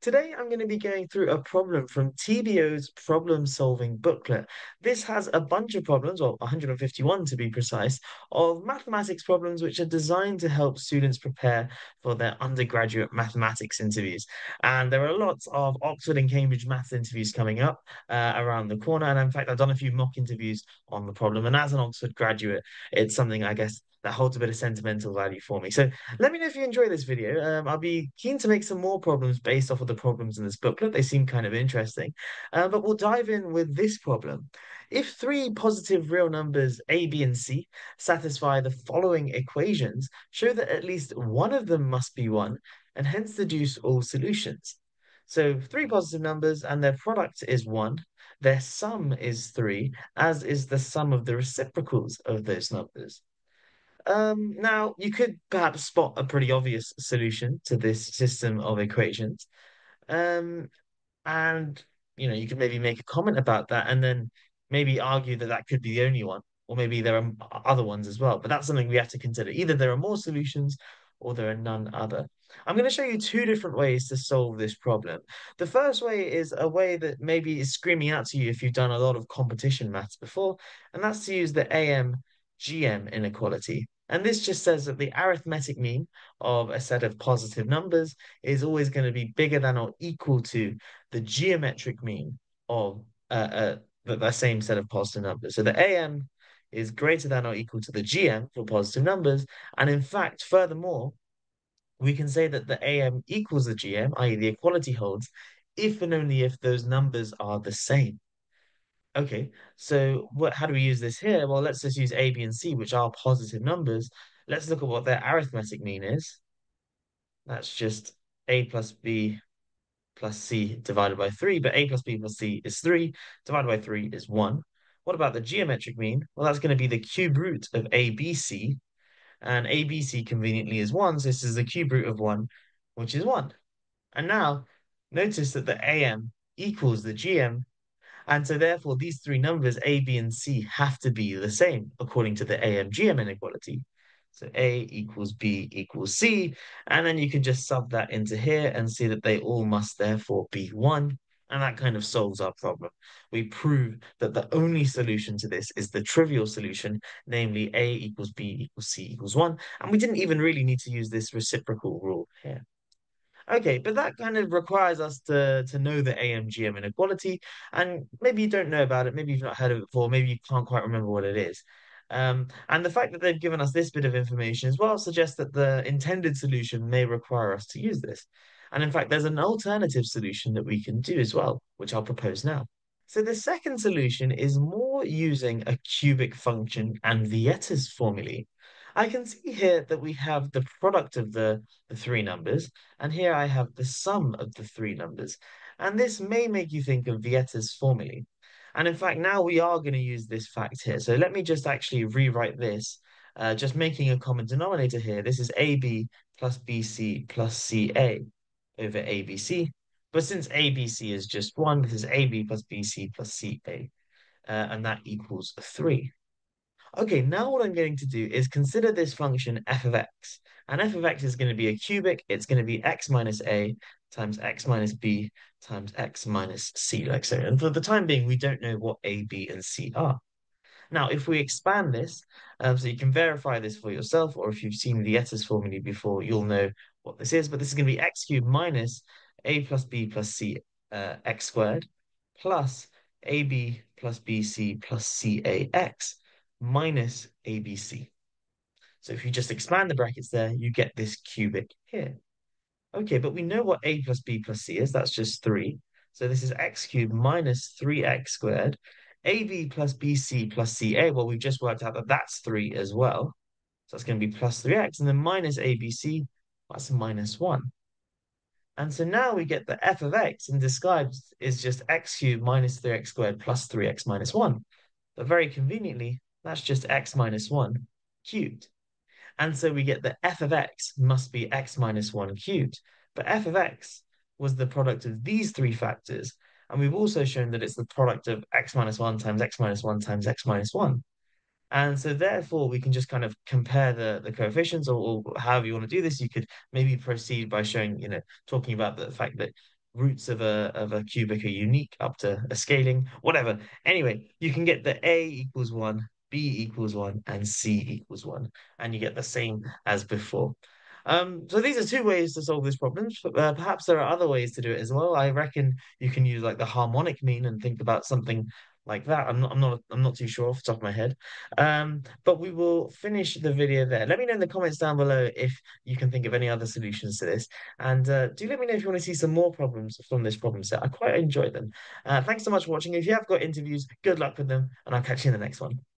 Today, I'm going to be going through a problem from TBO's problem solving booklet. This has a bunch of problems, or 151 to be precise, of mathematics problems which are designed to help students prepare for their undergraduate mathematics interviews. And there are lots of Oxford and Cambridge maths interviews coming up uh, around the corner. And in fact, I've done a few mock interviews on the problem. And as an Oxford graduate, it's something I guess that holds a bit of sentimental value for me. So let me know if you enjoy this video. Um, I'll be keen to make some more problems based off of the problems in this booklet. They seem kind of interesting. Uh, but we'll dive in with this problem. If three positive real numbers a, b, and c satisfy the following equations, show that at least one of them must be 1, and hence deduce all solutions. So three positive numbers and their product is 1. Their sum is 3, as is the sum of the reciprocals of those numbers. Um, now, you could perhaps spot a pretty obvious solution to this system of equations. Um, and, you know, you could maybe make a comment about that and then maybe argue that that could be the only one, or maybe there are other ones as well. But that's something we have to consider. Either there are more solutions or there are none other. I'm going to show you two different ways to solve this problem. The first way is a way that maybe is screaming out to you if you've done a lot of competition maths before, and that's to use the AM GM inequality. And this just says that the arithmetic mean of a set of positive numbers is always going to be bigger than or equal to the geometric mean of uh, uh, the, the same set of positive numbers. So the AM is greater than or equal to the GM for positive numbers. And in fact, furthermore, we can say that the AM equals the GM, i.e. the equality holds, if and only if those numbers are the same. Okay, so what? How do we use this here? Well, let's just use A, B, and C, which are positive numbers. Let's look at what their arithmetic mean is. That's just A plus B plus C divided by 3, but A plus B plus C is 3, divided by 3 is 1. What about the geometric mean? Well, that's going to be the cube root of ABC, and ABC conveniently is 1, so this is the cube root of 1, which is 1. And now, notice that the AM equals the GM and so therefore these three numbers, A, B, and C, have to be the same according to the AMGM inequality. So A equals B equals C, and then you can just sub that into here and see that they all must therefore be one. And that kind of solves our problem. We prove that the only solution to this is the trivial solution, namely A equals B equals C equals one. And we didn't even really need to use this reciprocal rule here. Okay, but that kind of requires us to to know the AMGM inequality, and maybe you don't know about it, maybe you've not heard of it before, maybe you can't quite remember what it is. Um, and the fact that they've given us this bit of information as well suggests that the intended solution may require us to use this. And in fact, there's an alternative solution that we can do as well, which I'll propose now. So the second solution is more using a cubic function and Vieta's formulae. I can see here that we have the product of the, the three numbers, and here I have the sum of the three numbers. And this may make you think of Vieta's formulae. And in fact, now we are going to use this fact here. So let me just actually rewrite this, uh, just making a common denominator here. This is AB plus BC plus CA over ABC. But since ABC is just one, this is AB plus BC plus CA, uh, and that equals 3. Okay, now what I'm going to do is consider this function f of x. And f of x is going to be a cubic. It's going to be x minus a times x minus b times x minus c, like so. And for the time being, we don't know what a, b, and c are. Now, if we expand this, um, so you can verify this for yourself, or if you've seen the Vieta's formula before, you'll know what this is. But this is going to be x cubed minus a plus b plus c uh, x squared plus ab plus bc plus cax minus ABC. So if you just expand the brackets there, you get this cubic here. Okay, but we know what a plus b plus c is. That's just 3. So this is x cubed minus 3x squared. ab plus bc plus ca, well, we've just worked out that that's 3 as well. So that's going to be plus 3x. And then minus abc, that's minus 1. And so now we get the f of x and described is just x cubed minus 3x squared plus 3x minus 1. But very conveniently, that's just x minus 1 cubed. And so we get that f of x must be x minus 1 cubed. But f of x was the product of these three factors. And we've also shown that it's the product of x minus 1 times x minus 1 times x minus 1. And so therefore we can just kind of compare the, the coefficients or, or however you want to do this. You could maybe proceed by showing, you know, talking about the fact that roots of a of a cubic are unique up to a scaling, whatever. Anyway, you can get that A equals one, B equals one, and C equals one, and you get the same as before. Um, so these are two ways to solve this problem. Uh, perhaps there are other ways to do it as well. I reckon you can use like the harmonic mean and think about something like that. I'm not, I'm not, I'm not too sure off the top of my head. Um, but we will finish the video there. Let me know in the comments down below if you can think of any other solutions to this, and uh, do let me know if you want to see some more problems from this problem set. I quite enjoy them. Uh, thanks so much for watching. If you have got interviews, good luck with them, and I'll catch you in the next one.